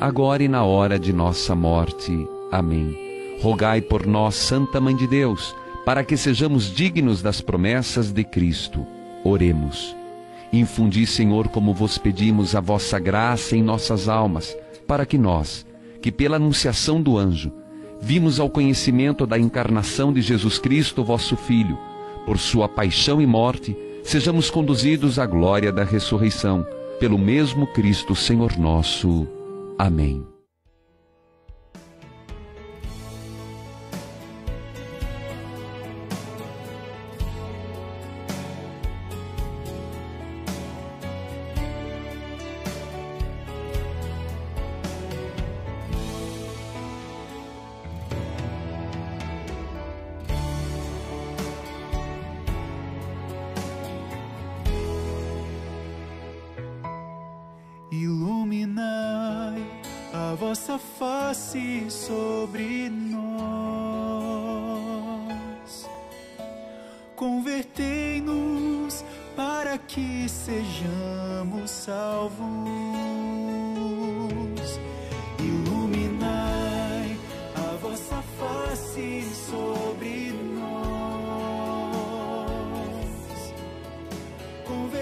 agora e na hora de nossa morte. Amém. Rogai por nós, Santa Mãe de Deus, para que sejamos dignos das promessas de Cristo. Oremos. Infundi, Senhor, como vos pedimos, a vossa graça em nossas almas, para que nós, que pela anunciação do anjo, vimos ao conhecimento da encarnação de Jesus Cristo, vosso Filho, por sua paixão e morte, sejamos conduzidos à glória da ressurreição, pelo mesmo Cristo, Senhor nosso. Amém. a vossa face sobre nós. Convertei-nos para que sejamos salvos. Iluminai a vossa face sobre nós. Convertei